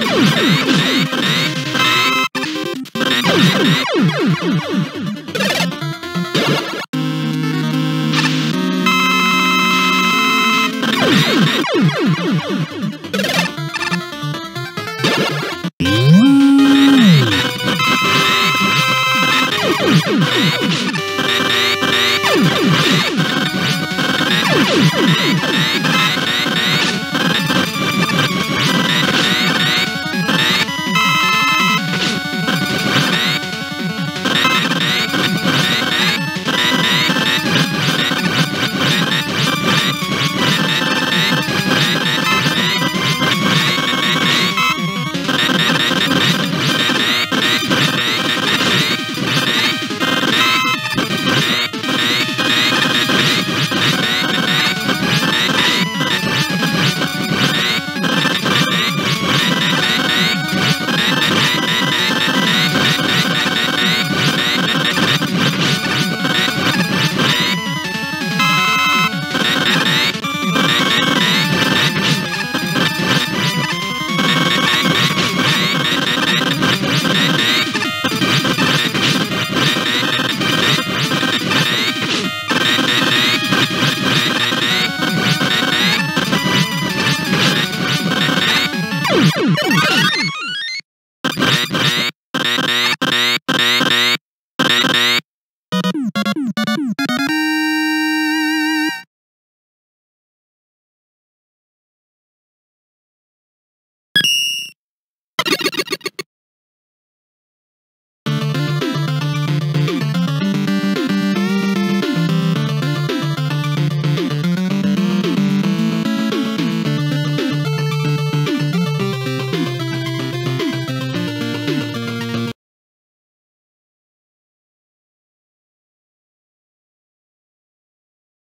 Hey! Thank you.